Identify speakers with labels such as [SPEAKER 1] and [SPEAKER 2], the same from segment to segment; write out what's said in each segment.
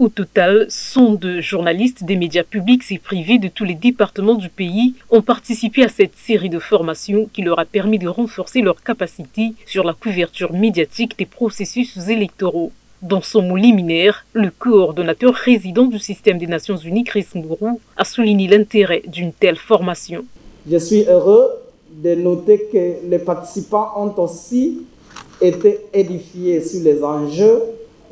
[SPEAKER 1] Au total, 102 journalistes des médias publics et privés de tous les départements du pays ont participé à cette série de formations qui leur a permis de renforcer leur capacité sur la couverture médiatique des processus électoraux. Dans son mot liminaire, le coordonnateur résident du système des Nations Unies, Chris Mourou, a souligné l'intérêt d'une telle formation.
[SPEAKER 2] Je suis heureux de noter que les participants ont aussi été édifiés sur les enjeux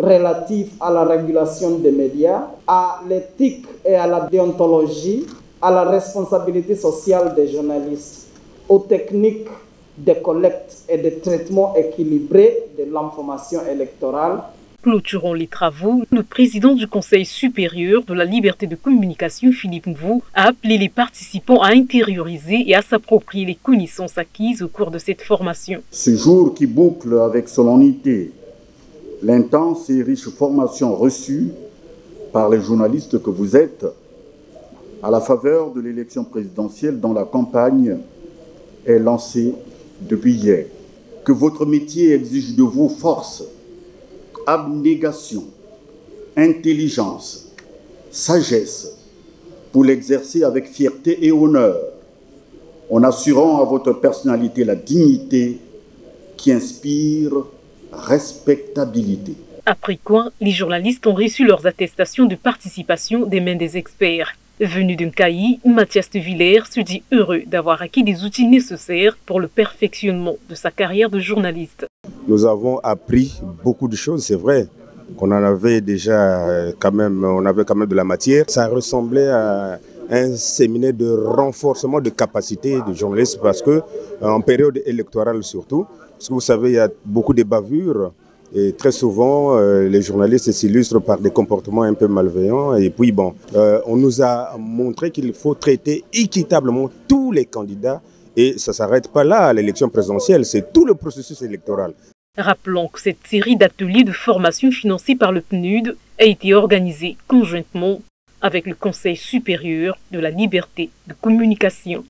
[SPEAKER 2] relatifs à la régulation des médias, à l'éthique et à la déontologie, à la responsabilité sociale des journalistes, aux techniques de collecte et de traitement équilibré de l'information électorale.
[SPEAKER 1] Clôturant les travaux, le président du Conseil supérieur de la liberté de communication, Philippe Mvou, a appelé les participants à intérioriser et à s'approprier les connaissances acquises au cours de cette formation.
[SPEAKER 3] Ce jour qui boucle avec solennité l'intense et riche formation reçue par les journalistes que vous êtes à la faveur de l'élection présidentielle dont la campagne est lancée depuis hier. Que votre métier exige de vous force, abnégation, intelligence, sagesse pour l'exercer avec fierté et honneur, en assurant à votre personnalité la dignité qui inspire respectabilité.
[SPEAKER 1] Après quoi, les journalistes ont reçu leurs attestations de participation des mains des experts. Venu d'un cahier, Mathias de Villers se dit heureux d'avoir acquis des outils nécessaires pour le perfectionnement de sa carrière de journaliste.
[SPEAKER 4] Nous avons appris beaucoup de choses, c'est vrai qu'on en avait déjà euh, quand même, on avait quand même de la matière. Ça ressemblait à un séminaire de renforcement de capacité de journalistes parce que en période électorale surtout, parce que vous savez, il y a beaucoup de bavures et très souvent, euh, les journalistes s'illustrent par des comportements un peu malveillants. Et puis, bon, euh, on nous a montré qu'il faut traiter équitablement tous les candidats. Et ça ne s'arrête pas là à l'élection présidentielle, c'est tout le processus électoral.
[SPEAKER 1] Rappelons que cette série d'ateliers de formation financés par le PNUD a été organisée conjointement avec le Conseil supérieur de la liberté de communication.